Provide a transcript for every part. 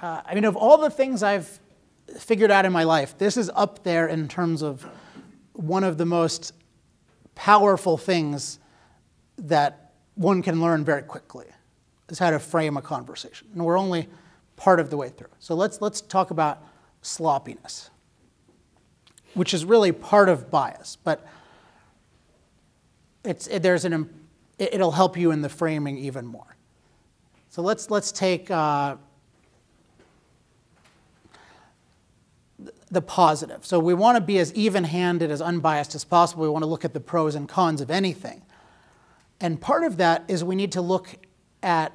uh, I mean, of all the things I've figured out in my life, this is up there in terms of one of the most powerful things that one can learn very quickly is how to frame a conversation. And we're only part of the way through. So let's, let's talk about sloppiness, which is really part of bias, but it's, it, there's an, it, will help you in the framing even more. So let's, let's take uh, the positive. So we want to be as even-handed, as unbiased as possible. We want to look at the pros and cons of anything. And part of that is we need to look at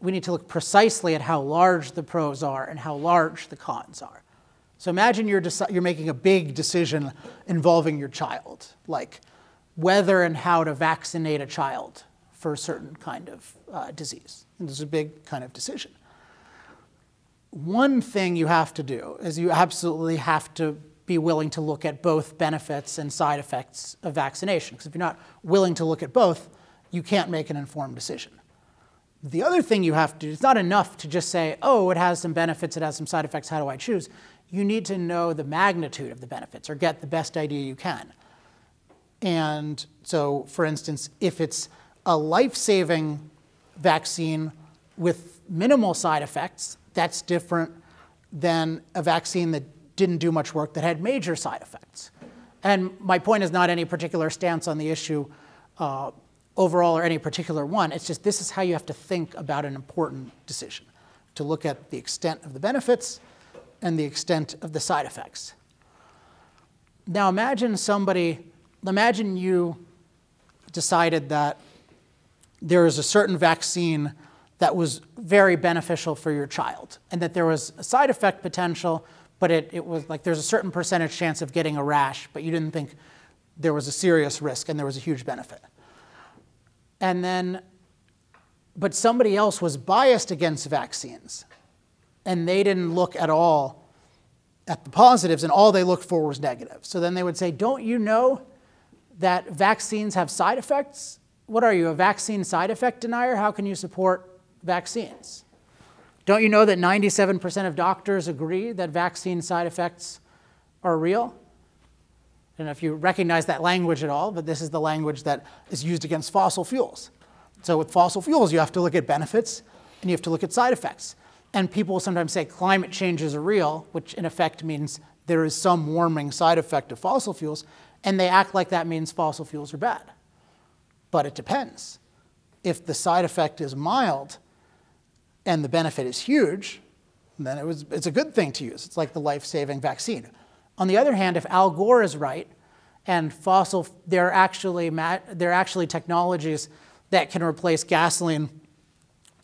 we need to look precisely at how large the pros are and how large the cons are. So imagine you're, you're making a big decision involving your child, like whether and how to vaccinate a child for a certain kind of uh, disease. And this is a big kind of decision one thing you have to do is you absolutely have to be willing to look at both benefits and side effects of vaccination. Because if you're not willing to look at both, you can't make an informed decision. The other thing you have to do, it's not enough to just say, oh, it has some benefits, it has some side effects, how do I choose? You need to know the magnitude of the benefits or get the best idea you can. And so, for instance, if it's a life saving vaccine with minimal side effects, that's different than a vaccine that didn't do much work that had major side effects. And my point is not any particular stance on the issue uh, overall or any particular one. It's just this is how you have to think about an important decision to look at the extent of the benefits and the extent of the side effects. Now imagine somebody, imagine you decided that there is a certain vaccine that was very beneficial for your child and that there was a side effect potential, but it, it was like there's a certain percentage chance of getting a rash, but you didn't think there was a serious risk and there was a huge benefit. And then, but somebody else was biased against vaccines and they didn't look at all at the positives and all they looked for was negative. So then they would say, Don't you know that vaccines have side effects? What are you, a vaccine side effect denier? How can you support vaccines. Don't you know that 97% of doctors agree that vaccine side effects are real? I don't know if you recognize that language at all, but this is the language that is used against fossil fuels. So with fossil fuels, you have to look at benefits and you have to look at side effects. And people sometimes say climate change is real, which in effect means there is some warming side effect of fossil fuels, and they act like that means fossil fuels are bad. But it depends. If the side effect is mild, and the benefit is huge, then it was, it's a good thing to use. It's like the life-saving vaccine. On the other hand, if Al Gore is right, and fossil, there are actually, there are actually technologies that can replace gasoline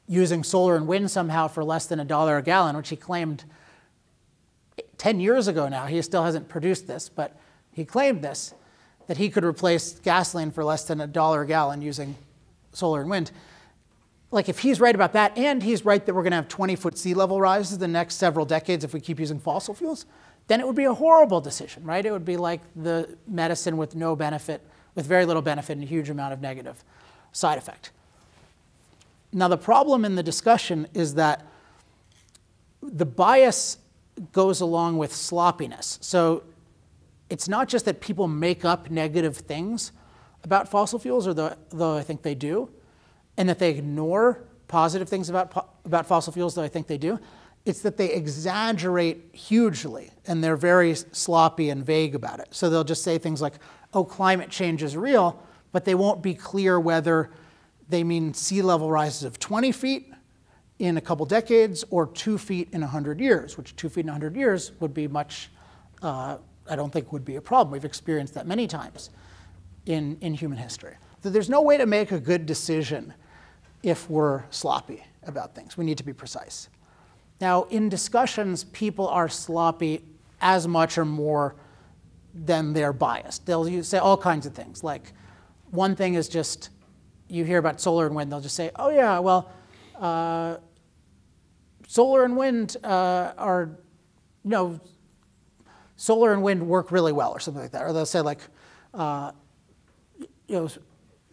using solar and wind somehow for less than a dollar a gallon, which he claimed 10 years ago now. He still hasn't produced this, but he claimed this, that he could replace gasoline for less than a dollar a gallon using solar and wind like if he's right about that and he's right that we're going to have 20 foot sea level rises the next several decades if we keep using fossil fuels, then it would be a horrible decision, right? It would be like the medicine with no benefit, with very little benefit and a huge amount of negative side effect. Now, the problem in the discussion is that the bias goes along with sloppiness. So it's not just that people make up negative things about fossil fuels, or though I think they do and that they ignore positive things about, about fossil fuels, though I think they do. It's that they exaggerate hugely and they're very sloppy and vague about it. So they'll just say things like, oh, climate change is real, but they won't be clear whether they mean sea level rises of 20 feet in a couple decades or two feet in 100 years, which two feet in 100 years would be much, uh, I don't think would be a problem. We've experienced that many times in, in human history. So there's no way to make a good decision if we're sloppy about things. We need to be precise. Now, in discussions, people are sloppy as much or more than they're biased. They'll say all kinds of things. Like, one thing is just, you hear about solar and wind, they'll just say, oh, yeah, well, uh, solar and wind uh, are, you know, solar and wind work really well, or something like that. Or they'll say, like, uh, you know,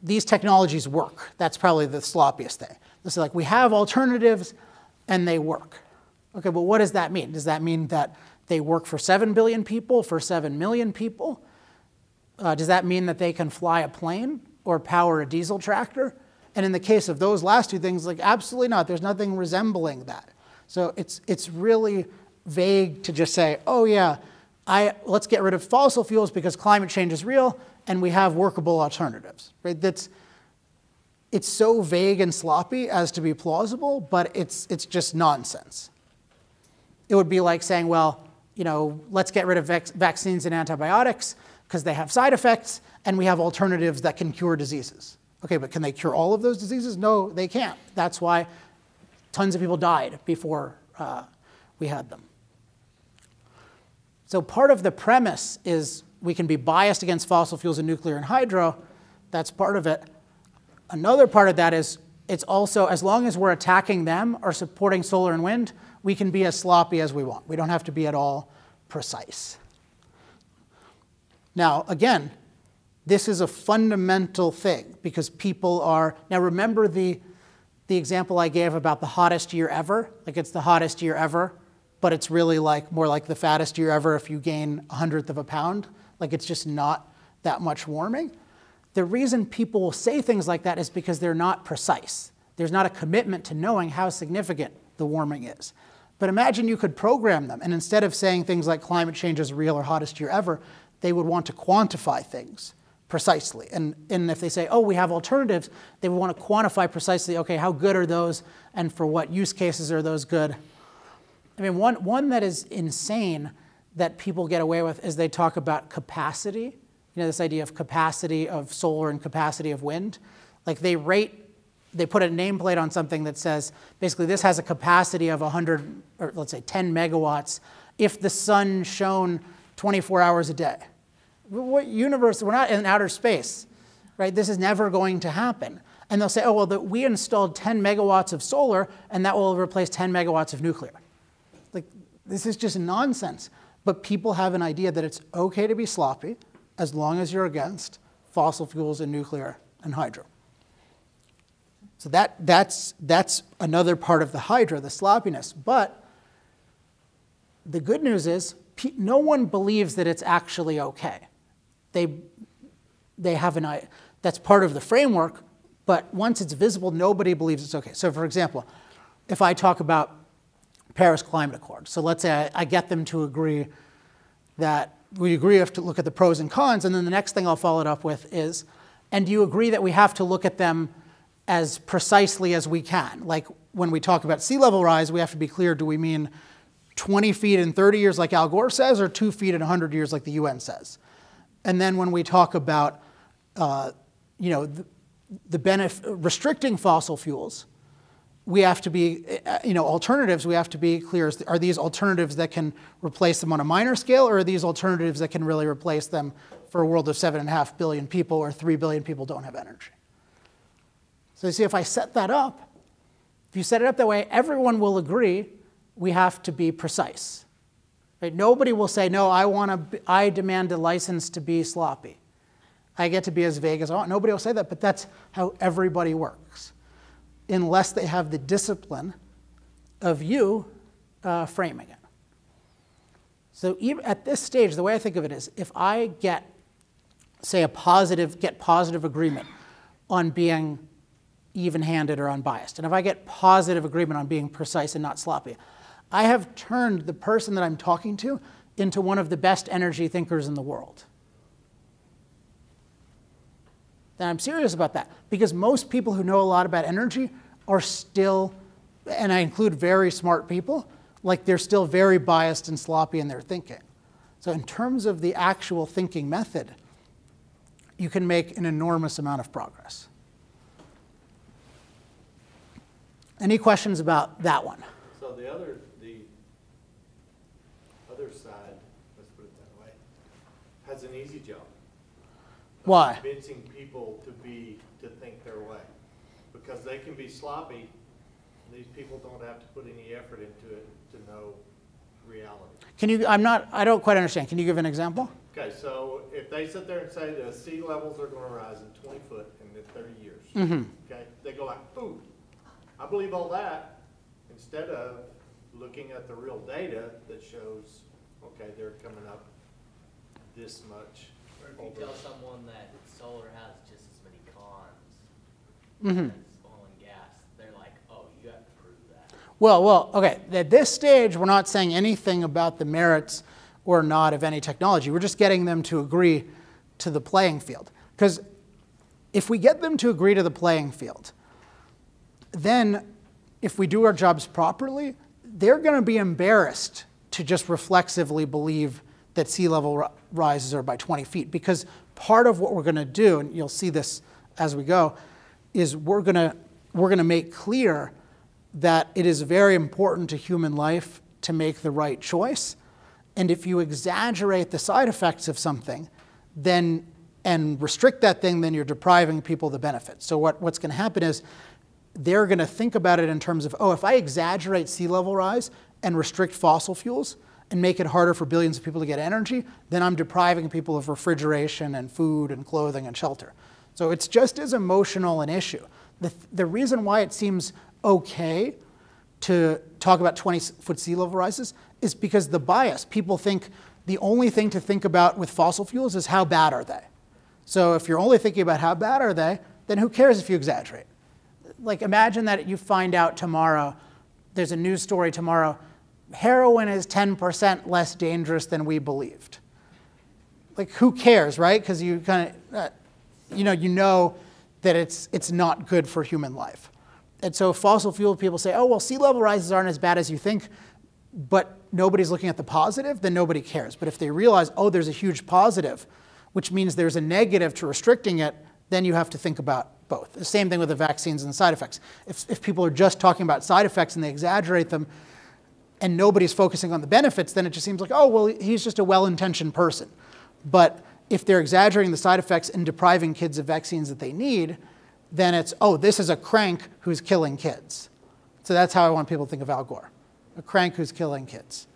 these technologies work. That's probably the sloppiest thing. This is like we have alternatives and they work. Okay, but what does that mean? Does that mean that they work for 7 billion people, for 7 million people? Uh, does that mean that they can fly a plane or power a diesel tractor? And in the case of those last two things, like absolutely not. There's nothing resembling that. So it's, it's really vague to just say, oh yeah, I, let's get rid of fossil fuels because climate change is real and we have workable alternatives. Right? That's, it's so vague and sloppy as to be plausible, but it's, it's just nonsense. It would be like saying, well, you know, let's get rid of vac vaccines and antibiotics because they have side effects and we have alternatives that can cure diseases. Okay, but can they cure all of those diseases? No, they can't. That's why tons of people died before uh, we had them. So part of the premise is we can be biased against fossil fuels and nuclear and hydro. That's part of it. Another part of that is it's also, as long as we're attacking them or supporting solar and wind, we can be as sloppy as we want. We don't have to be at all precise. Now, again, this is a fundamental thing because people are, now remember the, the example I gave about the hottest year ever? Like it's the hottest year ever, but it's really like more like the fattest year ever if you gain a hundredth of a pound. Like it's just not that much warming. The reason people will say things like that is because they're not precise. There's not a commitment to knowing how significant the warming is. But imagine you could program them, and instead of saying things like climate change is real or hottest year ever, they would want to quantify things precisely. And, and if they say, oh, we have alternatives, they would want to quantify precisely, okay, how good are those, and for what use cases are those good? I mean, one, one that is insane that people get away with is they talk about capacity. You know, this idea of capacity of solar and capacity of wind. Like they rate they put a nameplate on something that says basically this has a capacity of 100 or let's say 10 megawatts if the sun shone 24 hours a day. What universe? We're not in outer space, right? This is never going to happen. And they'll say, oh, well, the, we installed 10 megawatts of solar and that will replace 10 megawatts of nuclear. Like, this is just nonsense. But people have an idea that it's okay to be sloppy as long as you're against fossil fuels and nuclear and hydro. So that, that's, that's another part of the hydro, the sloppiness. But the good news is no one believes that it's actually okay. They, they have an, that's part of the framework, but once it's visible, nobody believes it's okay. So for example, if I talk about Paris Climate Accord, so let's say I, I get them to agree that we agree have to look at the pros and cons, and then the next thing I'll follow it up with is, and do you agree that we have to look at them as precisely as we can. Like when we talk about sea level rise, we have to be clear do we mean 20 feet in 30 years, like Al Gore says, or two feet in 100 years, like the UN says? And then when we talk about uh, you know, the, the benefit, restricting fossil fuels, we have to be, uh, you know, alternatives, we have to be clear. Are these alternatives that can replace them on a minor scale, or are these alternatives that can really replace them for a world of seven and a half billion people or three billion people don't have energy? So you see, if I set that up, if you set it up that way, everyone will agree we have to be precise. Right? Nobody will say, no, I, want to, I demand a license to be sloppy. I get to be as vague as I want. Nobody will say that, but that's how everybody works, unless they have the discipline of you uh, framing it. So even at this stage, the way I think of it is, if I get, say, a positive, get positive agreement on being even-handed or unbiased. And if I get positive agreement on being precise and not sloppy, I have turned the person that I'm talking to into one of the best energy thinkers in the world. And I'm serious about that because most people who know a lot about energy are still, and I include very smart people, like they're still very biased and sloppy in their thinking. So in terms of the actual thinking method, you can make an enormous amount of progress. Any questions about that one? So the other, the other side, let's put it that way, has an easy job. Why? Convincing people to be, to think their way. Because they can be sloppy, these people don't have to put any effort into it to know reality. Can you, I'm not, I don't quite understand. Can you give an example? Okay, so if they sit there and say the sea levels are gonna rise in twenty foot in thirty years. Mm-hmm. Okay, they go like, ooh, I believe all that, instead of looking at the real data that shows, okay, they're coming up this much. Or if you tell someone that solar has just as many cons Mm-hmm. as oil and gas, they're like, oh, you have to prove that. Well, well, okay. At this stage, we're not saying anything about the merits or not of any technology. We're just getting them to agree to the playing field. Because if we get them to agree to the playing field, then if we do our jobs properly, they're going to be embarrassed to just reflexively believe that sea level ri- rises are by 20 feet. Because part of what we're going to do, and you'll see this as we go, is we're going to, we're going to make clear that it is very important to human life to make the right choice. And if you exaggerate the side effects of something, then and restrict that thing, then you're depriving people of the benefit. So what, what's going to happen is they're going to think about it in terms of, oh, if I exaggerate sea level rise and restrict fossil fuels and make it harder for billions of people to get energy, then I'm depriving people of refrigeration and food and clothing and shelter. So it's just as emotional an issue. The, the reason why it seems okay to talk about 20 foot sea level rises is because the bias. People think the only thing to think about with fossil fuels is how bad are they. So if you're only thinking about how bad are they, then who cares if you exaggerate? Like imagine that you find out tomorrow, there's a news story tomorrow, heroin is 10% less dangerous than we believed. Like who cares, right? Because you kind of, uh, you know, you know that it's, it's not good for human life. And so fossil fuel people say, oh, well, sea level rises aren't as bad as you think, but nobody's looking at the positive, then nobody cares. But if they realize, oh, there's a huge positive, which means there's a negative to restricting it, then you have to think about both. The same thing with the vaccines and the side effects. If, if people are just talking about side effects and they exaggerate them, and nobody's focusing on the benefits, then it just seems like, oh, well, he's just a well intentioned person. But if they're exaggerating the side effects and depriving kids of vaccines that they need, then it's, oh, this is a crank who's killing kids. So that's how I want people to think of Al Gore a crank who's killing kids.